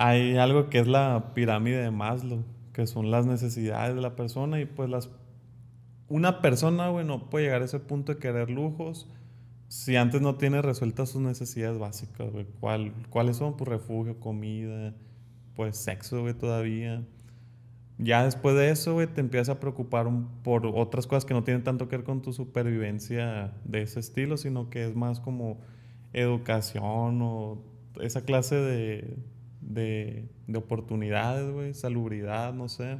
hay algo que es la pirámide de Maslow, que son las necesidades de la persona y pues las... Una persona, güey, no puede llegar a ese punto de querer lujos si antes no tiene resueltas sus necesidades básicas, güey. ¿Cuál, ¿Cuáles son? Pues refugio, comida, pues sexo, güey, todavía. Ya después de eso, güey, te empiezas a preocupar por otras cosas que no tienen tanto que ver con tu supervivencia de ese estilo, sino que es más como educación o esa clase de, de, de oportunidades, güey, salubridad, no sé.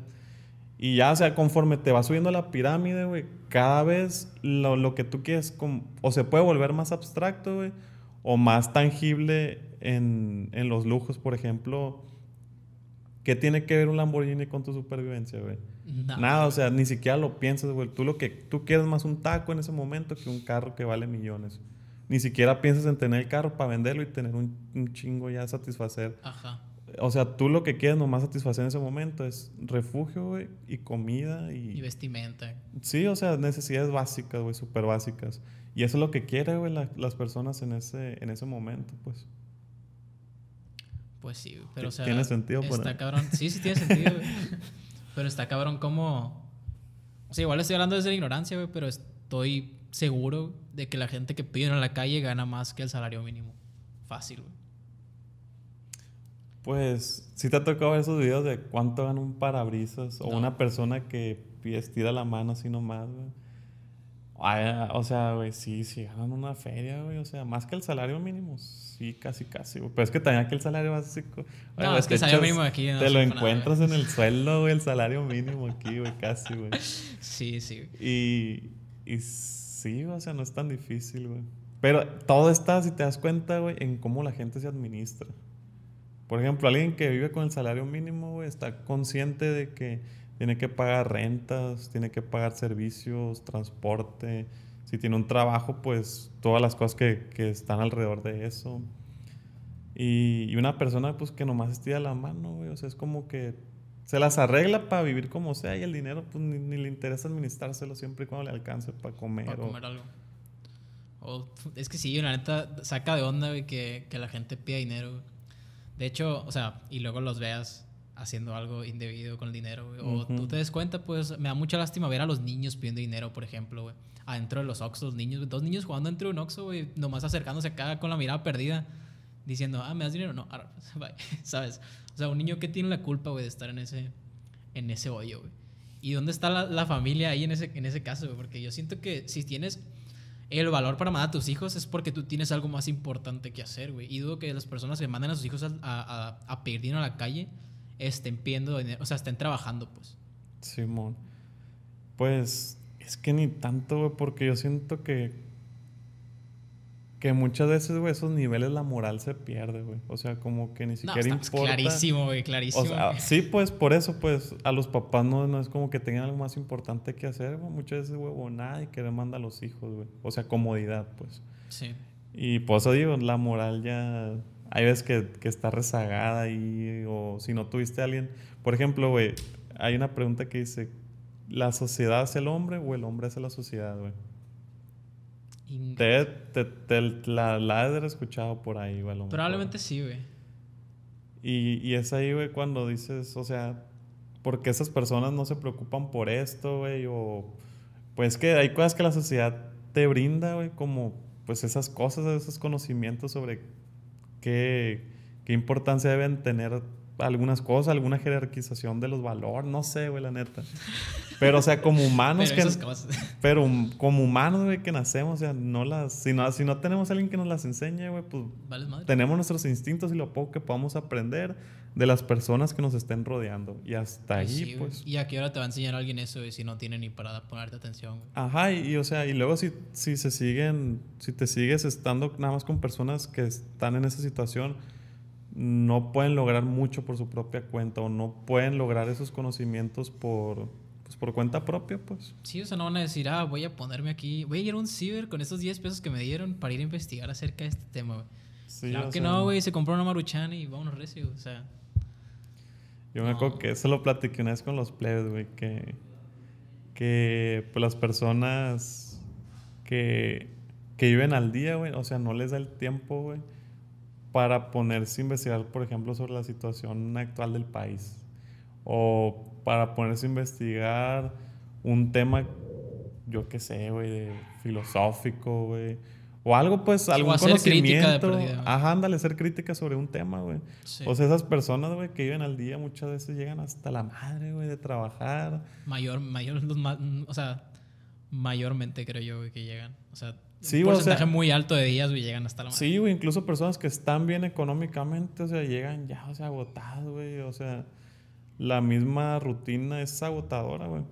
Y ya, o sea, conforme te vas subiendo la pirámide, güey, cada vez lo, lo, que tú quieres, o se puede volver más abstracto, güey, o más tangible en, en, los lujos, por ejemplo. ¿Qué tiene que ver un Lamborghini con tu supervivencia, güey? Nada, o sea, ni siquiera lo piensas, güey. Tú lo que tú quieres más un taco en ese momento que un carro que vale millones. Ni siquiera piensas en tener el carro para venderlo y tener un, un chingo ya satisfacer. Ajá. O sea, tú lo que quieres nomás satisfacer en ese momento es refugio, güey, y comida y... Y vestimenta. Sí, o sea, necesidades básicas, güey, súper básicas. Y eso es lo que quieren, güey, las personas en ese, en ese momento, pues. Pues sí, pero o sea... ¿Tiene sentido? Está cabrón. Sí, sí tiene sentido, güey. pero está cabrón como... O sea, igual estoy hablando desde la ignorancia, güey, pero estoy seguro de que la gente que pide en la calle gana más que el salario mínimo. Fácil, güey. Pues, si te ha tocado ver esos videos de cuánto gana un parabrisas o una persona que estira la mano así nomás, güey. o sea, güey, sí, sí ganan una feria, güey. O sea, más que el salario mínimo. Sí, casi, casi, güey. Pero es que también que el salario básico. no, es que el salario mínimo aquí Te lo encuentras en el sueldo, güey, el salario mínimo aquí, güey, casi, güey. Sí, sí. Y, y Sí, o sea, no es tan difícil, güey. Pero todo está, si te das cuenta, güey, en cómo la gente se administra. Por ejemplo, alguien que vive con el salario mínimo, güey, está consciente de que tiene que pagar rentas, tiene que pagar servicios, transporte. Si tiene un trabajo, pues todas las cosas que, que están alrededor de eso. Y, y, una persona, pues, que nomás estira la mano, güey. O sea, es como que se las arregla para vivir como sea y el dinero pues ni, le interesa administrárselo siempre y cuando le alcance para comer. Para comer algo. es que sí, la neta saca de onda que, que la gente pida dinero. De hecho, o sea, y luego los veas haciendo algo indebido con el dinero, O tú te des cuenta, pues me da mucha lástima ver a los niños pidiendo dinero, por ejemplo, güey. Adentro de los Oxos, niños, dos niños jugando dentro de un Oxxo, güey, nomás acercándose acá con la mirada perdida, diciendo, ah, ¿me das dinero? No, ahora, bye, ¿sabes? O sea, un niño que tiene la culpa, güey, de estar en ese, en ese hoyo, güey. ¿Y dónde está la, familia ahí en ese, en ese caso, güey? Porque yo siento que si tienes el valor para mandar a tus hijos es porque tú tienes algo más importante que hacer, güey. Y dudo que las personas que mandan a sus hijos a, a, a pedir dinero a la calle estén o sea, estén trabajando, pues. Simón. Pues es que ni tanto, güey, porque yo siento que que muchas veces, güey, esos niveles la moral se pierde, güey. O sea, como que ni siquiera no, importa. Clarísimo, güey, clarísimo. O sea, sí, pues por eso, pues a los papás no, no es como que tengan algo más importante que hacer, güey. Muchas veces, güey, nada y que le manda a los hijos, güey. O sea, comodidad, pues. Sí. Y por eso digo, la moral ya. Hay veces que, que está rezagada y. O si no tuviste a alguien. Por ejemplo, güey, hay una pregunta que dice: ¿la sociedad es el hombre o el hombre es la sociedad, güey? Te, te, la, la he escuchado por ahí, güey. Probablemente sí, güey. Y, y es ahí, güey, cuando dices, o sea, ¿por qué esas personas no se preocupan por esto, güey? O, pues que hay cosas que la sociedad te brinda, güey, como, pues esas cosas, esos conocimientos sobre qué, qué importancia deben tener algunas cosas, alguna jerarquización de los valores, no sé, güey, la neta. Pero, o sea, como humanos pero que... Pero como humanos, güey, que nacemos, o sea, no las... Si no, si no tenemos a alguien que nos las enseñe, güey, pues... Tenemos nuestros instintos y lo poco que podamos aprender de las personas que nos estén rodeando. Y hasta ahí, pues... ¿Y a qué hora te va a enseñar alguien eso, güey, si no tiene ni para ponerte atención, güey? Ajá, y, o sea, y luego si, si se siguen... Si te sigues estando nada más con personas que están en esa situación no pueden lograr mucho por su propia cuenta o no pueden lograr esos conocimientos por, pues, por cuenta propia, pues. Sí, o sea, no van a decir, ah, voy a ponerme aquí, voy a ir a un ciber con esos 10 pesos que me dieron para ir a investigar acerca de este tema, güey. Sí, claro que no, güey, se compró una maruchan y vámonos recio, o sea. Yo me acuerdo que eso lo platiqué una vez con los plebes, güey, que, que pues las personas que, que viven al día, güey, o sea, no les da el tiempo, güey para ponerse a investigar, por ejemplo, sobre la situación actual del país. O para ponerse a investigar un tema, yo qué sé, güey, filosófico, güey. O algo, pues, algún conocimiento. Ajá, ándale, hacer crítica sobre un tema, güey. O sea, esas personas, güey, que viven al día muchas veces llegan hasta la madre, güey, de trabajar. Mayor, mayor, o sea, mayormente creo yo, güey, que llegan. O sea, un porcentaje muy alto de días, güey, llegan hasta la. Sí, güey, incluso personas que están bien económicamente, o sea, llegan ya, o sea, agotados, güey. O sea, la misma rutina es agotadora, güey.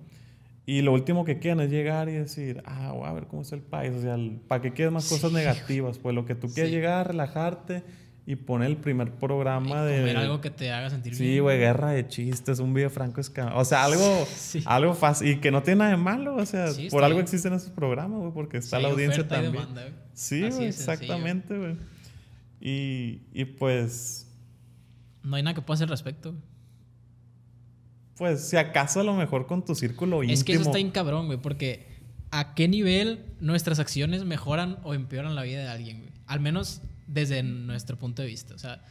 Y lo último que quieren es llegar y decir, ah, voy a ver cómo es el país. O sea, ¿para qué quieres más cosas negativas? Pues lo que tú quieres llegar, relajarte y poner el primer programa de. Comer algo que te haga sentir bien. Sí, güey, guerra de chistes, un video franco escamado. O sea, algo, algo fácil. Y que no tiene nada de malo. O sea, por algo existen esos programas, güey, porque está la audiencia también. Demanda, sí, güey, exactamente, güey. Y, y pues. No hay nada que pueda hacer al respecto. Pues si acaso a lo mejor con tu círculo íntimo. Es que eso está bien cabrón, güey, porque ¿a qué nivel nuestras acciones mejoran o empeoran la vida de alguien, güey? Al menos desde nuestro punto de vista. O sea,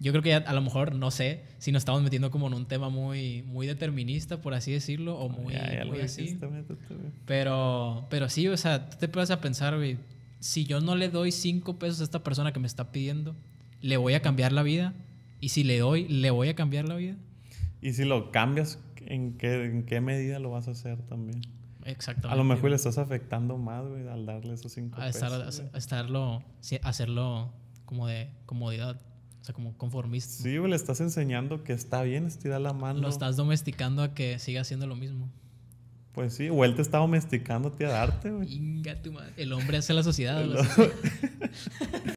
yo creo que ya a lo mejor, no sé, si nos estamos metiendo como en un tema muy, muy determinista, por así decirlo, o muy, muy así. Pero, pero sí, o sea, tú te puedes a pensar, güey, si yo no le doy cinco pesos a esta persona que me está pidiendo, ¿le voy a cambiar la vida? Y si le doy, ¿le voy a cambiar la vida? Y si lo cambias, ¿en qué, en qué medida lo vas a hacer también? Exactamente. A lo mejor le estás afectando más, güey, al darle esos cinco a pesos. a, estarlo, hacerlo como de comodidad. O sea, como conformista. Sí, güey, le estás enseñando que está bien estirar la mano. Lo estás domesticando a que siga haciendo lo mismo. Pues sí, o él te está domesticando a darte, güey. Inga tu madre. El hombre hace la sociedad.